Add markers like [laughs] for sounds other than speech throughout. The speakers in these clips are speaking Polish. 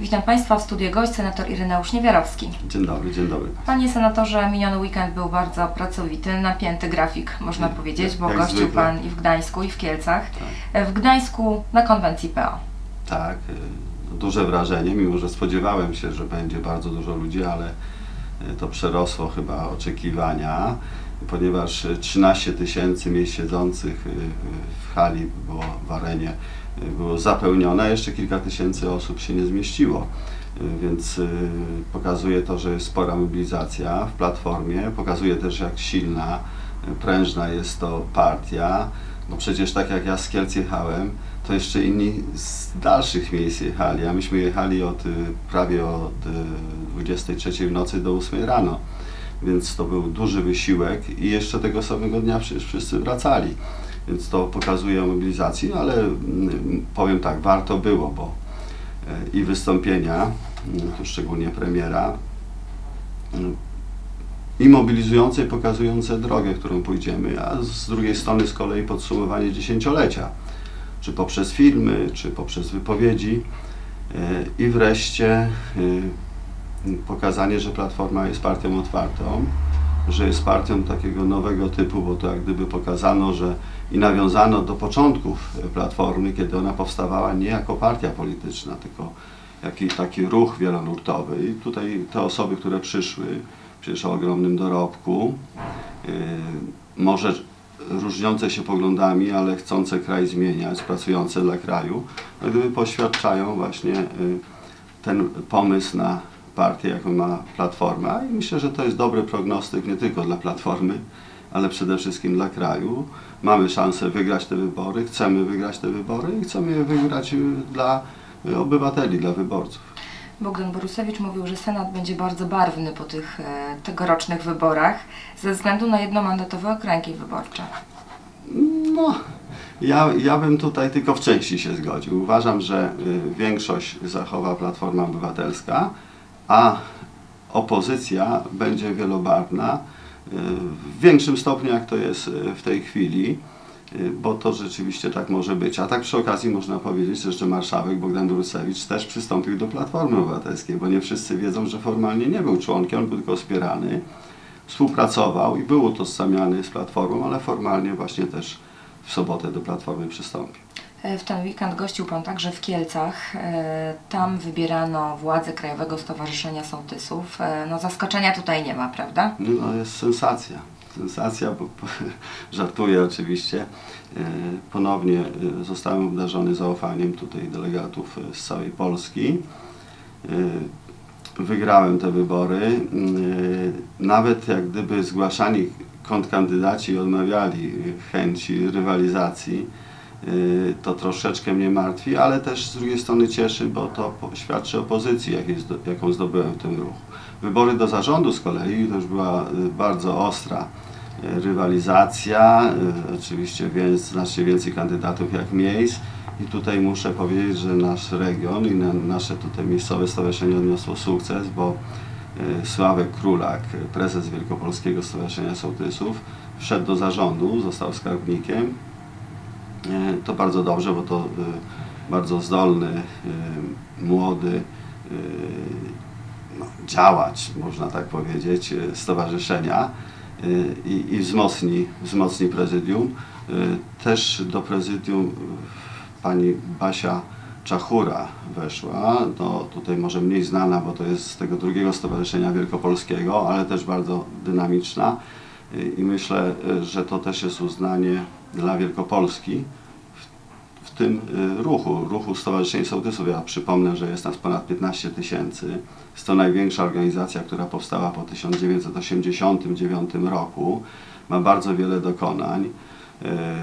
Witam Państwa w studiu gość, senator Ireneusz Niewiarowski. Dzień dobry, dzień dobry. Panie senatorze, miniony weekend był bardzo pracowity, napięty grafik, można Jak- powiedzieć, bo gościł zwykle. Pan i w Gdańsku, i w Kielcach. Tak, W Gdańsku na konwencji PO. tak y, duże wrażenie, mimo że spodziewałem się, że będzie bardzo dużo ludzi, ale y, to przerosło chyba oczekiwania, ponieważ y, 13 tysięcy miejsc siedzących y, y, w hali było w arenie y, było zapełnione, a jeszcze kilka tysięcy osób się nie zmieściło. Y, Więc y, pokazuje to, że jest spora mobilizacja w platformie, pokazuje też jak silna, y, prężna jest to partia, bo przecież tak jak ja z Kielc jechałem, to jeszcze inni z dalszych miejsc jechali, a myśmy jechali od prawie od y, 23 w nocy do 8 rano. Więc to był duży wysiłek i jeszcze tego samego dnia przecież wszyscy wracali. Więc to pokazuje o mobilizacji, ale mm, powiem tak, warto było, bo e, i wystąpienia, mm, szczególnie premiera, mm, i mobilizujące i pokazujące drogę, którą pójdziemy, a z drugiej strony z kolei podsumowanie dziesięciolecia, czy poprzez filmy, czy poprzez wypowiedzi e, i wreszcie e, pokazanie, że Platforma jest partią otwartą, że jest partią takiego nowego typu, bo to jak gdyby pokazano, że i nawiązano do początków Platformy, kiedy ona powstawała nie jako partia polityczna, tylko jaki taki ruch wielonurtowy. I tutaj te osoby, które przyszły, przecież o ogromnym dorobku, yy, może różniące się poglądami, ale chcące kraj zmieniać, pracujące dla kraju, jak gdyby poświadczają właśnie yy, ten pomysł na partię, jaką ma Platforma i myślę, że to jest dobry prognostyk nie tylko dla Platformy, ale przede wszystkim dla kraju. Mamy szansę wygrać te wybory, chcemy wygrać te wybory i chcemy je wygrać y, dla y, obywateli, dla wyborców. Bogdan Borusewicz mówił, że Senat będzie bardzo barwny po tych e, tegorocznych wyborach ze względu na jednomandatowe okręgi wyborcze. No, ja, ja bym tutaj tylko w części się zgodził. Uważam, że y, większość zachowa Platforma Obywatelska, a opozycja będzie wielobarwna y, w większym stopniu, jak to jest y, w tej chwili, y, bo to rzeczywiście tak może być. A tak przy okazji można powiedzieć, że marszałek Bogdan Borusewicz też przystąpił do Platformy Obywatelskiej, bo nie wszyscy wiedzą, że formalnie nie był członkiem, on był tylko wspierany współpracował i był utożsamiany z Platformą, ale formalnie właśnie też w sobotę do Platformy przystąpił. E, W ten weekend gościł Pan także w Kielcach. E, Tam wybierano władze Krajowego Stowarzyszenia Sołtysów. E, No zaskoczenia tutaj nie ma, prawda? No jest sensacja. Sensacja, bo [laughs] żartuję oczywiście. Ponownie zostałem obdarzony zaufaniem tutaj delegatów z całej Polski. Wygrałem te wybory. Nawet jak gdyby zgłaszani kontrkandydaci odmawiali chęci rywalizacji, to troszeczkę mnie martwi, ale też z drugiej strony cieszy, bo to świadczy o pozycji, jaką zdobyłem w tym ruchu. Wybory do zarządu z kolei już była y, bardzo ostra y, rywalizacja, y, oczywiście więc, znacznie więcej kandydatów jak miejsc i tutaj muszę powiedzieć, że nasz region i na, nasze tutaj miejscowe stowarzyszenie odniosło sukces, bo y, Sławek Królak, y, prezes Wielkopolskiego Stowarzyszenia Sołtysów, wszedł do zarządu, został skarbnikiem. E, To bardzo dobrze, bo to y, bardzo zdolny, y, młody no, można tak powiedzieć, stowarzyszenia i, i wzmocni, wzmocni prezydium. Też do prezydium pani Basia Czachura weszła, no tutaj może mniej znana, bo to jest z tego drugiego stowarzyszenia wielkopolskiego, ale też bardzo dynamiczna i myślę, że to też jest uznanie dla Wielkopolski w, w tym y, ruchu, ruchu Stowarzyszeń Sołtysów. Ja przypomnę, że jest nas ponad 15 tysięcy. Jest to największa organizacja, która powstała po 1989 roku. Ma bardzo wiele dokonań.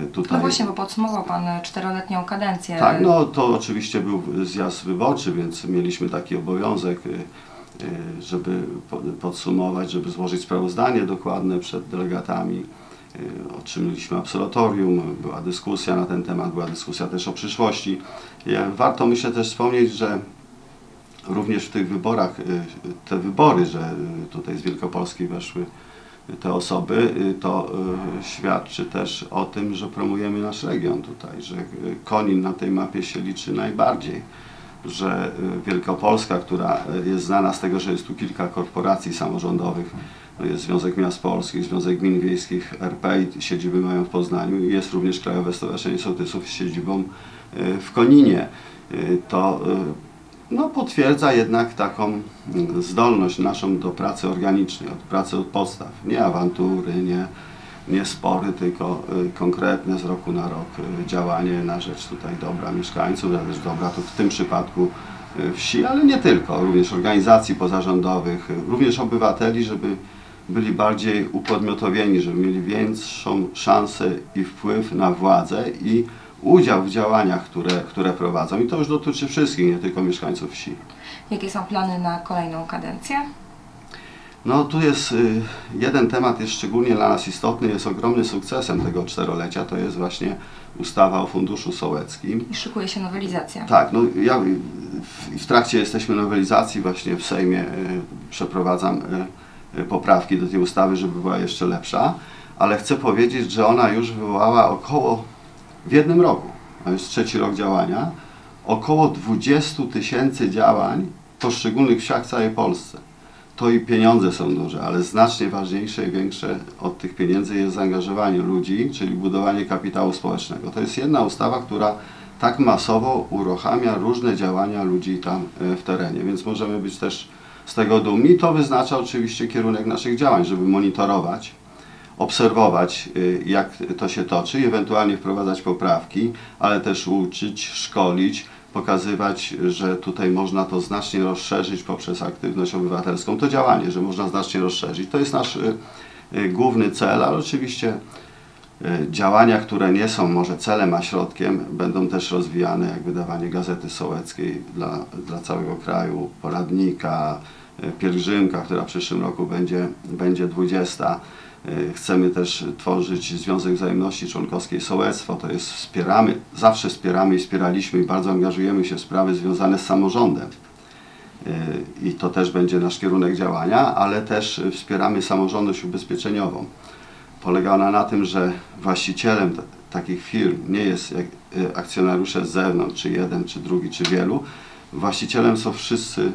Y, Tutaj... No właśnie, bo podsumował Pan czteroletnią kadencję. Tak, no to oczywiście był zjazd wyborczy, więc mieliśmy taki obowiązek, y, y, żeby po- podsumować, żeby złożyć sprawozdanie dokładne przed delegatami. Y, Otrzymaliśmy absolutorium, była dyskusja na ten temat, była dyskusja też o przyszłości. Ja- Warto myślę też wspomnieć, że również w tych wyborach, y, te wybory, że y, tutaj z Wielkopolski weszły te osoby, to świadczy też o tym, że promujemy nasz region tutaj, że Konin na tej mapie się liczy najbardziej. że Wielkopolska, która jest znana z tego, że jest tu kilka korporacji samorządowych, jest Związek Miast Polskich, Związek Gmin Wiejskich RP i siedziby mają w Poznaniu jest również Krajowe Stowarzyszenie Sołtysów z siedzibą y, w Koninie. Y, To y, no, potwierdza jednak taką zdolność naszą do pracy organicznej, od pracy od podstaw. Nie awantury, nie, nie spory, tylko konkretne z roku na rok działanie na rzecz tutaj dobra mieszkańców, na rzecz dobra to w tym przypadku wsi, ale nie tylko, również organizacji pozarządowych, również obywateli, żeby byli bardziej upodmiotowieni, żeby mieli większą szansę i wpływ na władzę i udział w działaniach, które, które prowadzą. I to już dotyczy wszystkich, nie tylko mieszkańców wsi. Jakie są plany na kolejną kadencję? No tu jest y, jeden temat jest szczególnie dla nas istotny, jest ogromnym sukcesem tego czterolecia, to jest właśnie ustawa o Funduszu Sołeckim. I szykuje się nowelizacja. Tak, no ja w, w trakcie jesteśmy nowelizacji właśnie w Sejmie y, przeprowadzam y, poprawki do tej ustawy, żeby była jeszcze lepsza, ale chcę powiedzieć, że ona już wywołała około w jednym roku, a jest trzeci rok działania, około 20 tysięcy działań w poszczególnych wsiach w całej Polsce. To i pieniądze są duże, ale znacznie ważniejsze i większe od tych pieniędzy jest zaangażowanie ludzi, czyli budowanie kapitału społecznego. To jest jedna ustawa, która tak masowo uruchamia różne działania ludzi tam e, w terenie, więc możemy być też z tego dumni. To wyznacza oczywiście kierunek naszych działań, żeby monitorować, obserwować, y, jak to się toczy, ewentualnie wprowadzać poprawki, ale też uczyć, szkolić, pokazywać, że tutaj można to znacznie rozszerzyć poprzez aktywność obywatelską. To działanie, że można znacznie rozszerzyć. To jest nasz y, y, główny cel, ale oczywiście działania, które nie są może celem, a środkiem, będą też rozwijane, jak wydawanie gazety sołeckiej dla, dla całego kraju, poradnika, y, pielgrzymka, która w przyszłym roku będzie, będzie 20. Y, Chcemy też tworzyć Związek Wzajemności Członkowskiej Sołectwo, to jest wspieramy, zawsze wspieramy i wspieraliśmy i bardzo angażujemy się w sprawy związane z samorządem. I to też będzie nasz kierunek działania, ale też wspieramy samorządność ubezpieczeniową. Polega ona na tym, że właścicielem takich firm nie jest y, akcjonariusze z zewnątrz, czy jeden, czy drugi, czy wielu. Właścicielem są wszyscy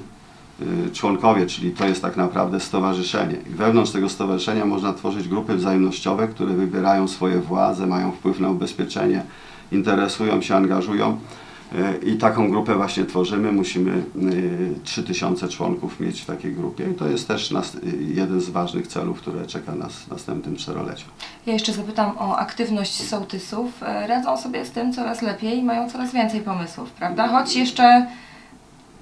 y, członkowie, czyli to jest tak naprawdę stowarzyszenie. I wewnątrz tego stowarzyszenia można tworzyć grupy wzajemnościowe, które wybierają swoje władze, mają wpływ na ubezpieczenie, interesują się, angażują. Y, I taką grupę właśnie tworzymy. Musimy y, 3000 członków mieć w takiej grupie i to jest też nas, y, jeden z ważnych celów, które czeka nas w następnym czteroleciu. Ja jeszcze zapytam o aktywność sołtysów. E, Radzą sobie z tym coraz lepiej i mają coraz więcej pomysłów, prawda? Choć jeszcze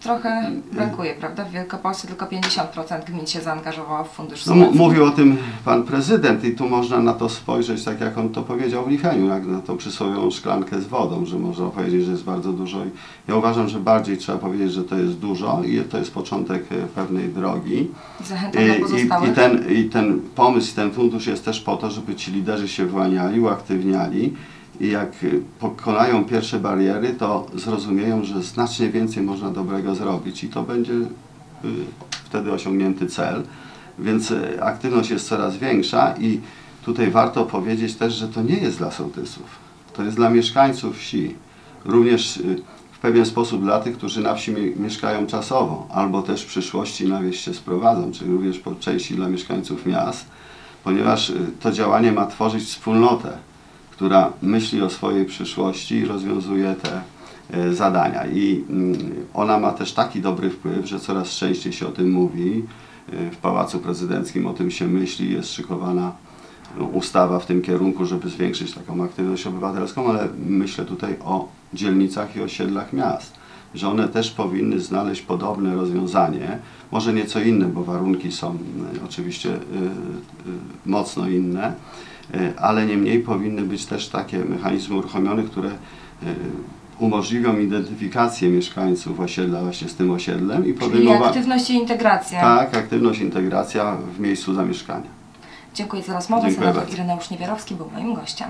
trochę brakuje, prawda? W Wielkopolsce tylko 50% gmin się zaangażowało w fundusz No, mówił o tym pan prezydent i tu można na to spojrzeć tak jak on to powiedział w Licheniu, jak na tą przysłowiową szklankę z wodą, że można powiedzieć, że jest bardzo dużo. I ja uważam, że bardziej trzeba powiedzieć, że to jest dużo i to jest początek e, pewnej drogi. Zachęcam dla I, i, pozostałych. i, ten, I ten pomysł, ten fundusz jest też po to, żeby ci liderzy się wyłaniali, uaktywniali i jak y, pokonają pierwsze bariery, to zrozumieją, że znacznie więcej można dobrego zrobić i to będzie y, wtedy osiągnięty cel. Więc y, aktywność jest coraz większa i tutaj warto powiedzieć też, że to nie jest dla sołtysów, to jest dla mieszkańców wsi. Również w pewien sposób dla tych, którzy na wsi mie- mieszkają czasowo, albo też w przyszłości na wieś się sprowadzą, czyli również po części dla mieszkańców miast, ponieważ to działanie ma tworzyć wspólnotę, która myśli o swojej przyszłości i rozwiązuje te e, zadania. I mm, ona ma też taki dobry wpływ, że coraz częściej się o tym mówi. E, W Pałacu Prezydenckim o tym się myśli, jest szykowana no, ustawa w tym kierunku, żeby zwiększyć taką aktywność obywatelską, ale myślę tutaj o dzielnicach i osiedlach miast, że one też powinny znaleźć podobne rozwiązanie, może nieco inne, bo warunki są e, oczywiście e, e, mocno inne, ale niemniej powinny być też takie mechanizmy uruchomione, które e, umożliwią identyfikację mieszkańców osiedla właśnie z tym osiedlem i Czyli podejmowanie... aktywność i integracja. Tak, aktywność, integracja w miejscu zamieszkania. Dziękuję za rozmowę. Dziękuję Senator bardzo. Ireneusz Niewiarowski był moim gościem.